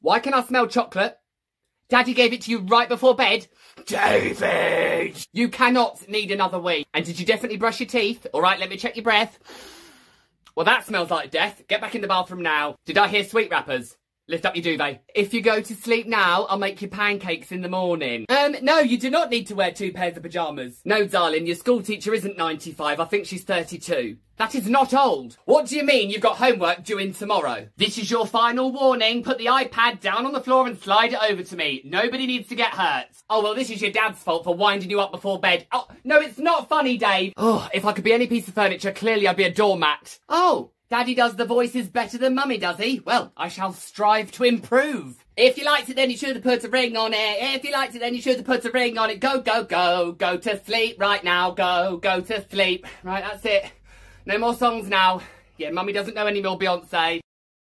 Why can I smell chocolate? Daddy gave it to you right before bed? David! You cannot need another wee. And did you definitely brush your teeth? Alright, let me check your breath. Well, that smells like death. Get back in the bathroom now. Did I hear sweet wrappers? Lift up your duvet. If you go to sleep now, I'll make you pancakes in the morning. Um, no, you do not need to wear two pairs of pyjamas. No, darling, your school teacher isn't 95. I think she's 32. That is not old. What do you mean you've got homework due in tomorrow? This is your final warning. Put the iPad down on the floor and slide it over to me. Nobody needs to get hurt. Oh, well, this is your dad's fault for winding you up before bed. Oh, no, it's not funny, Dave. Oh, if I could be any piece of furniture, clearly I'd be a doormat. Oh, Daddy does the voices better than Mummy, does he? Well, I shall strive to improve. If you liked it, then you should have put a ring on it. If you liked it, then you should have put a ring on it. Go, go, go. Go to sleep right now. Go, go to sleep. Right, that's it. No more songs now. Yeah, Mummy doesn't know any more Beyonce.